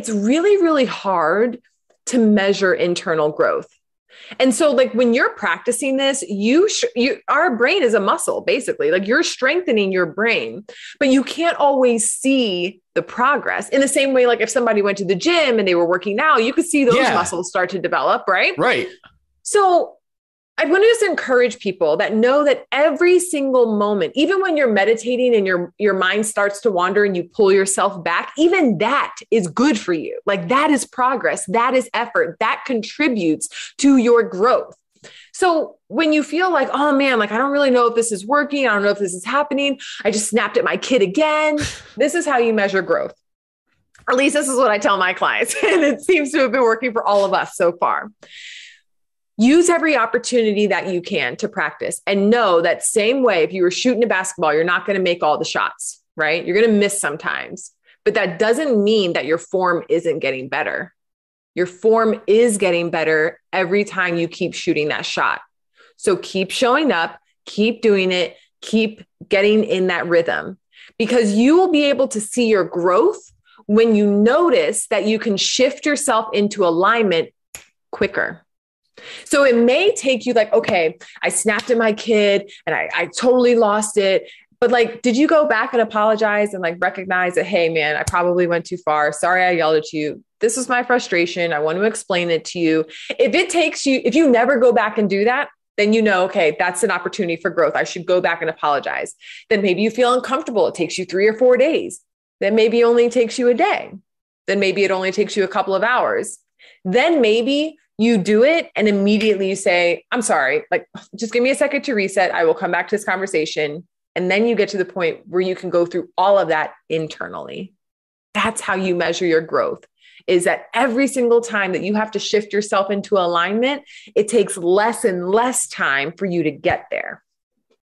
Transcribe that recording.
it's really, really hard to measure internal growth. And so like when you're practicing this, you sh- you our brain is a muscle basically. Like you're strengthening your brain, but you can't always see the progress. In the same way like if somebody went to the gym and they were working out, you could see those yeah. muscles start to develop, right? Right. So I want to just encourage people that know that every single moment, even when you're meditating and your your mind starts to wander and you pull yourself back, even that is good for you. Like that is progress, that is effort, that contributes to your growth. So when you feel like, oh man, like I don't really know if this is working, I don't know if this is happening, I just snapped at my kid again. this is how you measure growth. At least this is what I tell my clients, and it seems to have been working for all of us so far use every opportunity that you can to practice and know that same way if you were shooting a basketball you're not going to make all the shots right? You're going to miss sometimes. But that doesn't mean that your form isn't getting better. Your form is getting better every time you keep shooting that shot. So keep showing up keep doing it keep getting in that rhythm because you will be able to see your growth when you notice that you can shift yourself into alignment quicker so it may take you like, okay, I snapped at my kid and I, I totally lost it. But like, did you go back and apologize and like recognize that, hey, man, I probably went too far. Sorry, I yelled at you. This is my frustration. I want to explain it to you. If it takes you, if you never go back and do that, then you know, okay, that's an opportunity for growth. I should go back and apologize. Then maybe you feel uncomfortable. It takes you three or four days. Then maybe only takes you a day. Then maybe it only takes you a couple of hours. Then maybe you do it and immediately you say, I'm sorry, like just give me a second to reset. I will come back to this conversation. And then you get to the point where you can go through all of that internally. That's how you measure your growth. Is that every single time that you have to shift yourself into alignment, it takes less and less time for you to get there.